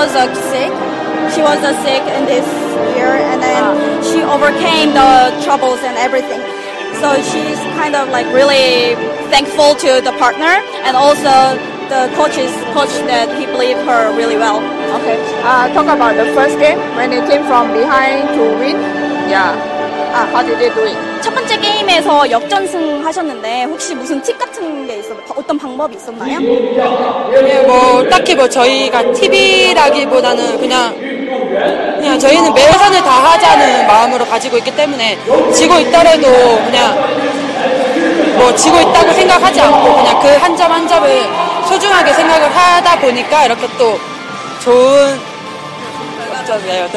was uh, sick. She was uh, sick in this year, and then she overcame the troubles and everything. So she's kind of like really thankful to the partner and also the coaches coach that he believed her really well. Okay. Uh, talk about the first game when they came from behind to win. Yeah. Uh, how did they do it? 첫 번째 게임에서 역전승 하셨는데 혹시 무슨 팁 같은 게 있었나요? 어떤 방법이 있었나요? 예, 뭐 딱히 뭐 저희가 팁이라기보다는 그냥 그냥 저희는 매선을 다 하자는 마음으로 가지고 있기 때문에 지고 있더라도 그냥 뭐 지고 있다고 생각하지 않고 그냥 그 한 점한 점을 소중하게 생각을 하다 보니까 이렇게 또 좋은 결과점이에요.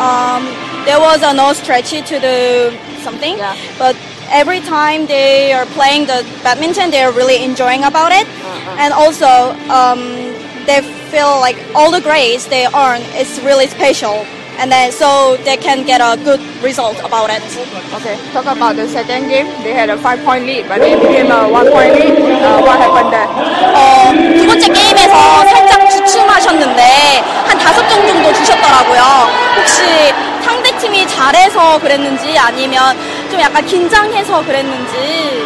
um, there was a no stretchy to the something, Yeah. but every time they are playing the badminton, they are really enjoying about it, and also um, they feel like all the grades they earn is really special, and then so they can get a good result about it. Okay. Talk about the second game. They had a five point lead, but they became a one point lead. Uh, what happened there? 어, 두 번째 게임에 팀이 잘해서 그랬는지 아니면 좀 약간 긴장해서 그랬는지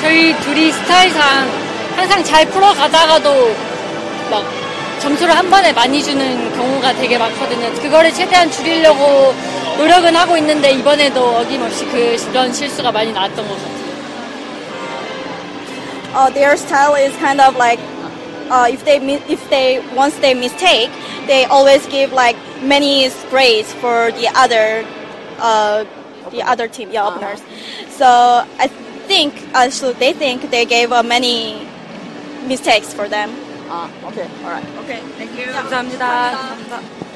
저희 둘이 스타일상 항상 잘 풀어가다가도 막 점수를 한 번에 많이 주는 경우가 되게 많거든요. 그거를 최대한 줄이려고 노력은 하고 있는데 이번에도 어김없이 그런 실수가 많이 나왔던 것 같아요. uh, their style is kind of like uh, if they mi- if they once they mistake, they always give like many grades for the other uh, the other team, yeah, openers. So I think uh, so they think they gave uh, many mistakes for them. Uh, okay. All right. Okay, thank you. 감사합니다.